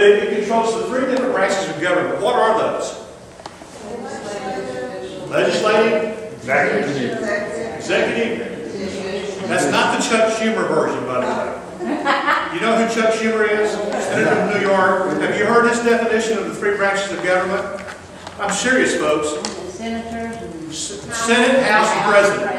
It controls the three different branches of government. What are those? Legislative, Executive. executive. That's not the Chuck Schumer version, by the way. You know who Chuck Schumer is? Senator from New York. Have you heard his definition of the three branches of government? I'm serious, folks. Senate, House, and President.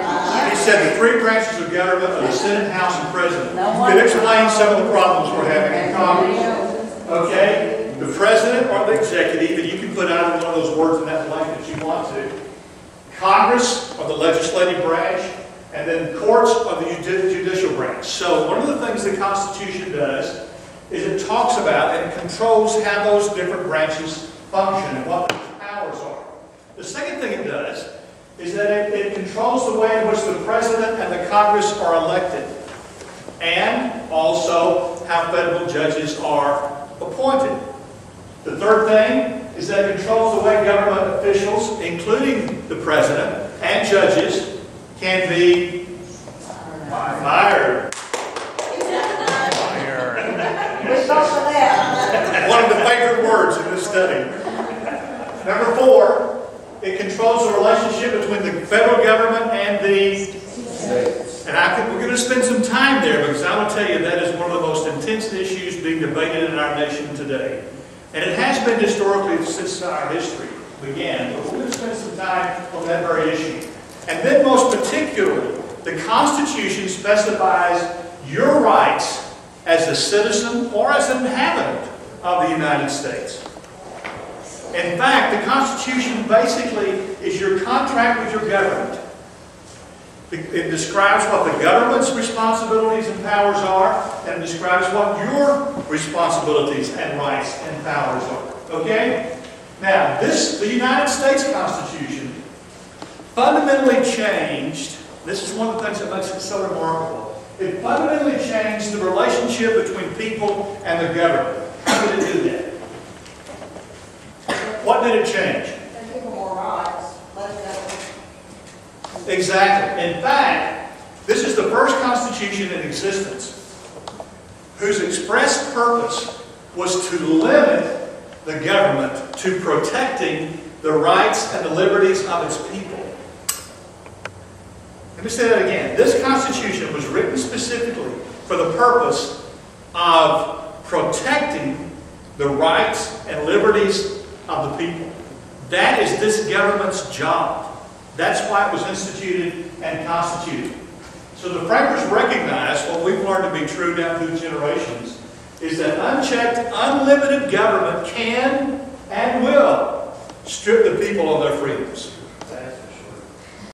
He said the three branches of government are the Senate, House, and President. It explains some of the problems we're having in Congress. Okay? The President or the executive, and you can put either one of those words in that blank that you want to. Congress or the legislative branch, and then courts or the judicial branch. So one of the things the Constitution does is it talks about and controls how those different branches function and what their powers are. The second thing it does is that it, it controls the way in which the president and the Congress are elected, and also how federal judges are appointed. The third thing is that it controls the way government officials, including the president and judges, can be fired. That. One of the favorite words in this study. Number four, it controls the relationship between the federal government and the states. And I think we're going to spend some time there because I will tell you that is one of the most intense issues being debated in our nation today. And it has been historically since our history began, but we're going to spend some time on that very issue. And then most particularly, the Constitution specifies your rights as a citizen or as an inhabitant of the United States. In fact, the Constitution basically is your contract with your government. It describes what the government's responsibilities and powers are, and describes what your responsibilities and rights and powers are. Okay? Now, this, the United States Constitution, fundamentally changed, this is one of the things that makes it so remarkable, it fundamentally changed the relationship between people and the government. How did it do that? What did it change? And people more rights. Exactly. In fact, this is the first constitution in existence whose express purpose was to limit the government to protecting the rights and the liberties of its people. Let me say that again. This constitution was written specifically for the purpose of protecting the rights and liberties of the people. That is this government's job. That's why it was instituted and constituted. So the framers recognized what we've learned to be true down through generations is that unchecked, unlimited government can and will strip the people of their freedoms.